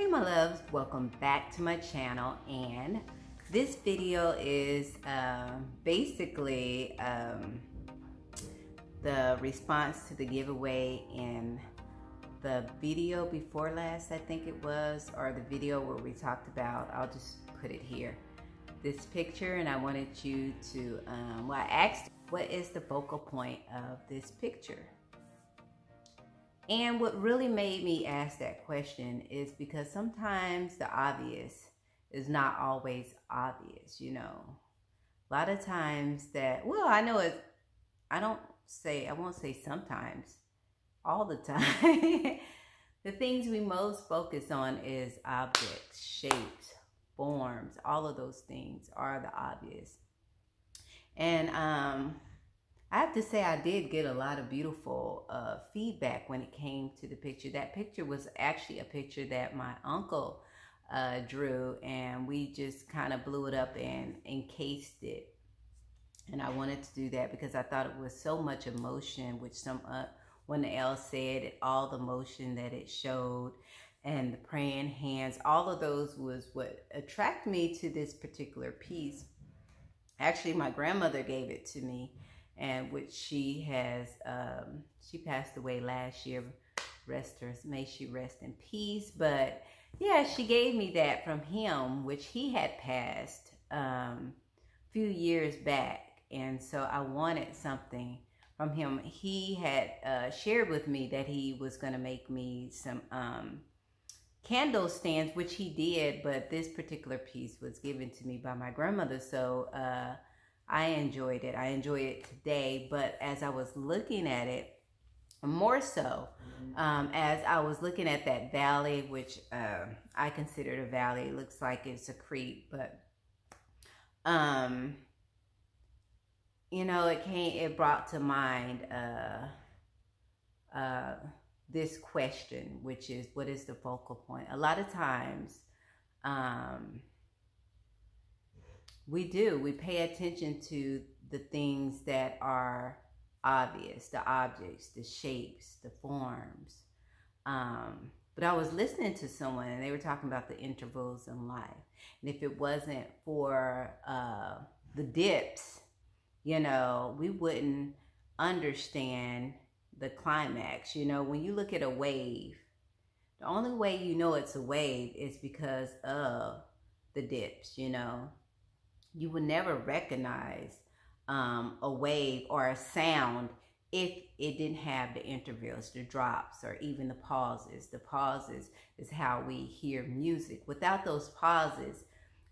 Hey my loves, welcome back to my channel and this video is um, basically um, the response to the giveaway in the video before last I think it was or the video where we talked about I'll just put it here this picture and I wanted you to um, well I asked what is the focal point of this picture and what really made me ask that question is because sometimes the obvious is not always obvious, you know. A lot of times that, well, I know it, I don't say, I won't say sometimes, all the time. the things we most focus on is objects, shapes, forms, all of those things are the obvious. And um, I have to say, I did get a lot of beautiful uh, feedback when it came to the picture. That picture was actually a picture that my uncle uh, drew, and we just kind of blew it up and encased it. And I wanted to do that because I thought it was so much emotion, which some uh, else said, all the motion that it showed, and the praying hands, all of those was what attracted me to this particular piece. Actually, my grandmother gave it to me and which she has, um, she passed away last year. Rest her, may she rest in peace. But yeah, she gave me that from him, which he had passed um, a few years back. And so I wanted something from him. He had uh, shared with me that he was going to make me some um, candle stands, which he did, but this particular piece was given to me by my grandmother. So, uh, I enjoyed it. I enjoy it today. But as I was looking at it, more so, um, as I was looking at that valley, which uh, I consider a valley, it looks like it's a creek, but um, you know, it came, it brought to mind uh, uh, this question, which is, what is the focal point? A lot of times, um, we do. We pay attention to the things that are obvious, the objects, the shapes, the forms. Um, but I was listening to someone and they were talking about the intervals in life. And if it wasn't for uh, the dips, you know, we wouldn't understand the climax. You know, when you look at a wave, the only way you know it's a wave is because of the dips, you know you would never recognize um, a wave or a sound if it didn't have the intervals, the drops, or even the pauses. The pauses is how we hear music. Without those pauses,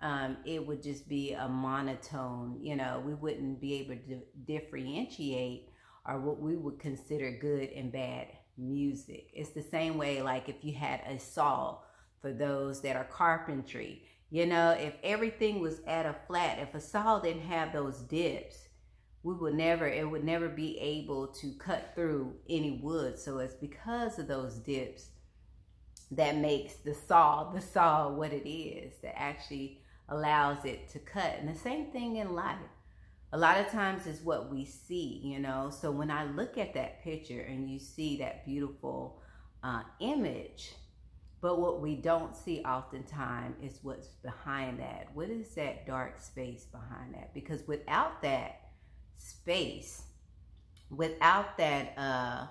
um, it would just be a monotone, you know, we wouldn't be able to differentiate or what we would consider good and bad music. It's the same way like if you had a saw for those that are carpentry you know, if everything was at a flat, if a saw didn't have those dips, we would never, it would never be able to cut through any wood. So it's because of those dips that makes the saw, the saw what it is, that actually allows it to cut. And the same thing in life. A lot of times is what we see, you know. So when I look at that picture and you see that beautiful uh, image, but what we don't see oftentimes is what's behind that. What is that dark space behind that? Because without that space, without that uh,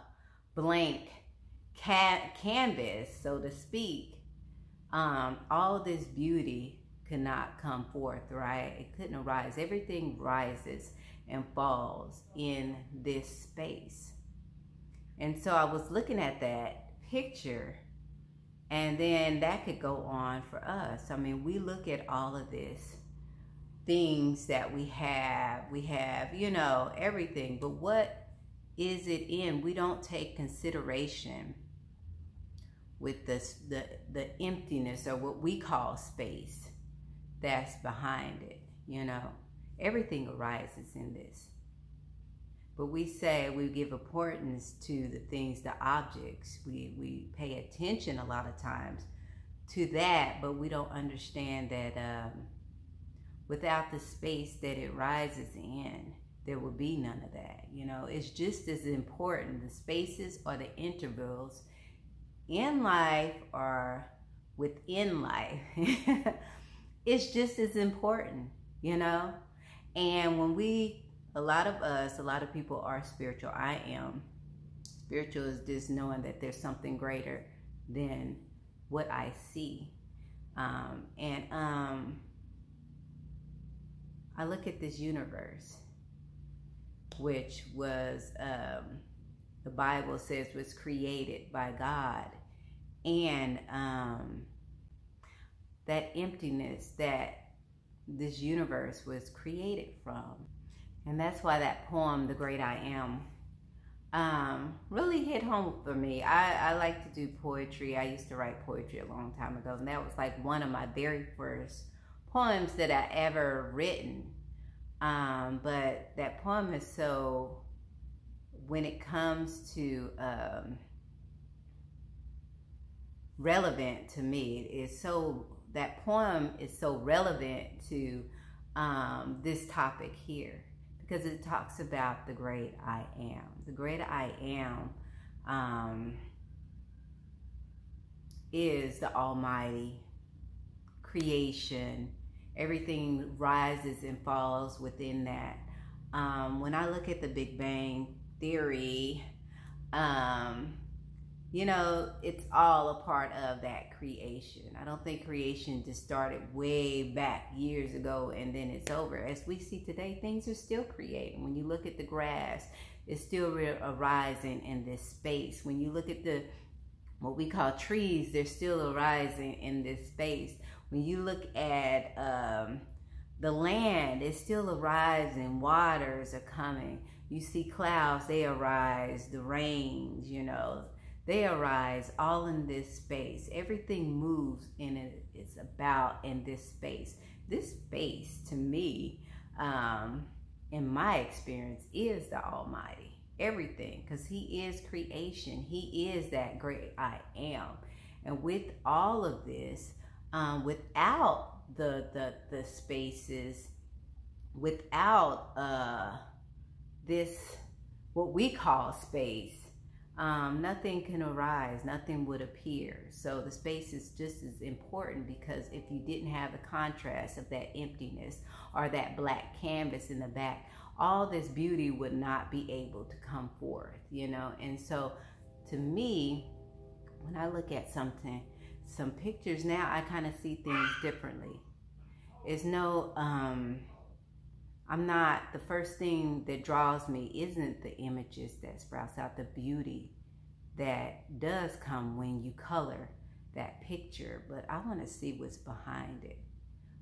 blank ca- canvas, so to speak, um, all this beauty cannot come forth, right? It couldn't arise. Everything rises and falls in this space. And so I was looking at that picture and then that could go on for us. I mean, we look at all of this things that we have. We have, you know, everything. But what is it in? We don't take consideration with this, the, the emptiness or what we call space that's behind it, you know. Everything arises in this. But we say we give importance to the things, the objects. We, we pay attention a lot of times to that, but we don't understand that um, without the space that it rises in, there will be none of that. You know, it's just as important. The spaces or the intervals in life or within life, it's just as important, you know? And when we, a lot of us, a lot of people are spiritual. I am. Spiritual is just knowing that there's something greater than what I see. Um, and um, I look at this universe, which was, um, the Bible says, was created by God. And um, that emptiness that this universe was created from. And that's why that poem, The Great I Am, um, really hit home for me. I, I like to do poetry. I used to write poetry a long time ago, and that was like one of my very first poems that I ever written. Um, but that poem is so, when it comes to um, relevant to me, it's so, that poem is so relevant to um, this topic here because it talks about the great I am. The great I am um, is the Almighty creation. Everything rises and falls within that. Um, when I look at the Big Bang Theory, um, you know, it's all a part of that creation. I don't think creation just started way back years ago and then it's over. As we see today, things are still creating. When you look at the grass, it's still arising in this space. When you look at the what we call trees, they're still arising in this space. When you look at um, the land, it's still arising. Waters are coming. You see clouds, they arise. The rains, you know, they arise all in this space. Everything moves and it is about in this space. This space, to me, um, in my experience, is the Almighty. Everything, because He is creation. He is that great I am. And with all of this, um, without the, the the spaces, without uh, this what we call space, um, nothing can arise, nothing would appear. So the space is just as important because if you didn't have the contrast of that emptiness or that black canvas in the back, all this beauty would not be able to come forth, you know? And so to me, when I look at something, some pictures now, I kind of see things differently. It's no, um, I'm not, the first thing that draws me isn't the images that sprouts out, the beauty that does come when you color that picture, but I want to see what's behind it.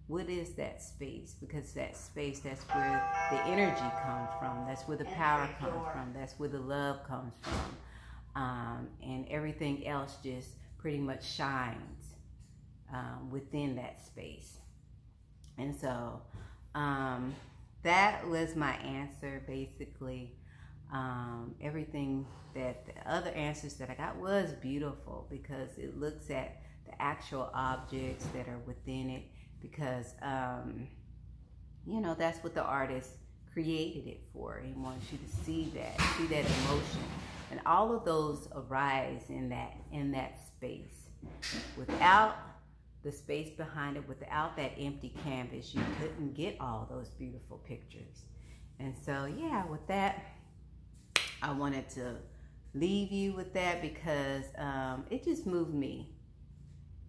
What is that space? Because that space, that's where the energy comes from. That's where the power comes from. That's where the love comes from. Um, and everything else just pretty much shines um, within that space. And so, um, that was my answer basically. Um, everything that the other answers that I got was beautiful because it looks at the actual objects that are within it because, um, you know, that's what the artist created it for. He wants you to see that, see that emotion. And all of those arise in that, in that space. Without the space behind it without that empty canvas you couldn't get all those beautiful pictures. And so yeah with that i wanted to leave you with that because um, it just moved me.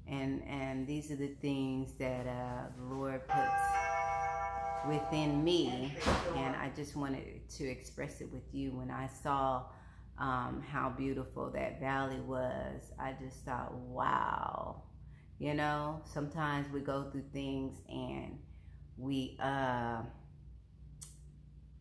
And and these are the things that uh, the lord puts within me. And i just wanted to express it with you. When i saw um, how beautiful that valley was i just thought wow you know, sometimes we go through things and we, uh,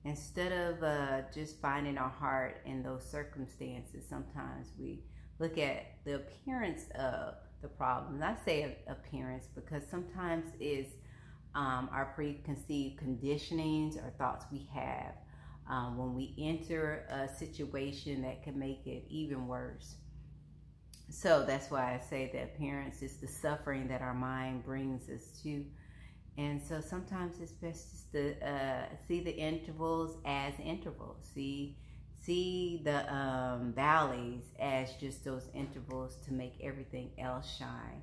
instead of uh, just finding our heart in those circumstances, sometimes we look at the appearance of the problem. I say appearance because sometimes it's um, our preconceived conditionings or thoughts we have um, when we enter a situation that can make it even worse. So that's why I say that appearance is the suffering that our mind brings us to. And so sometimes it's best just to uh, see the intervals as intervals. See, see the um, valleys as just those intervals to make everything else shine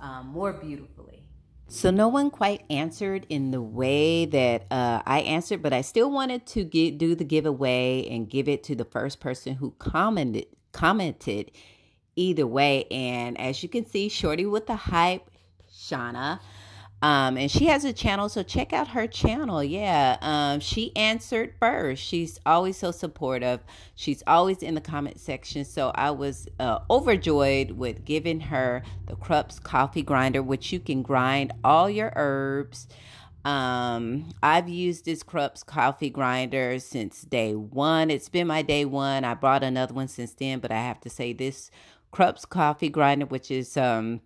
um, more beautifully. So no one quite answered in the way that uh, I answered, but I still wanted to get, do the giveaway and give it to the first person who commented commented either way. And as you can see, Shorty with the hype, Shauna, um, and she has a channel, so check out her channel. Yeah, um, she answered first. She's always so supportive. She's always in the comment section. So I was uh, overjoyed with giving her the Krups coffee grinder, which you can grind all your herbs. Um, I've used this Krups coffee grinder since day one. It's been my day one. I bought another one since then, but I have to say this Krups coffee grinder, which is um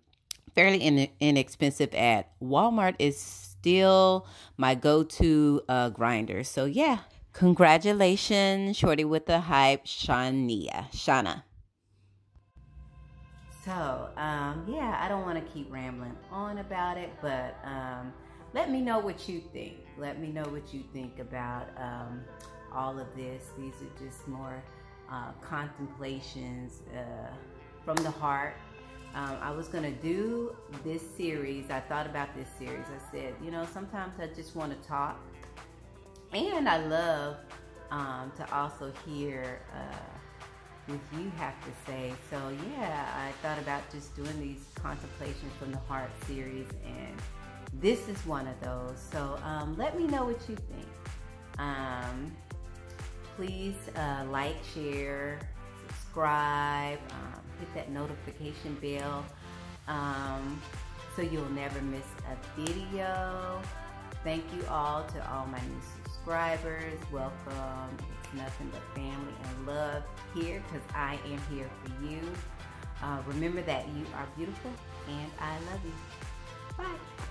fairly in, inexpensive at Walmart is still my go-to uh, grinder. So yeah, congratulations, Shorty with the hype, Shania, Shana. So um, yeah, I don't want to keep rambling on about it, but um, let me know what you think. Let me know what you think about um, all of this. These are just more uh, contemplations uh, from the heart um, I was going to do this series. I thought about this series. I said, you know, sometimes I just want to talk. And I love um, to also hear uh, what you have to say. So, yeah, I thought about just doing these Contemplations from the Heart series. And this is one of those. So, um, let me know what you think. Um, please uh, like, share, subscribe. Hit that notification bell um, so you'll never miss a video. Thank you all to all my new subscribers. Welcome. It's nothing but family and love here because I am here for you. Uh, remember that you are beautiful and I love you. Bye.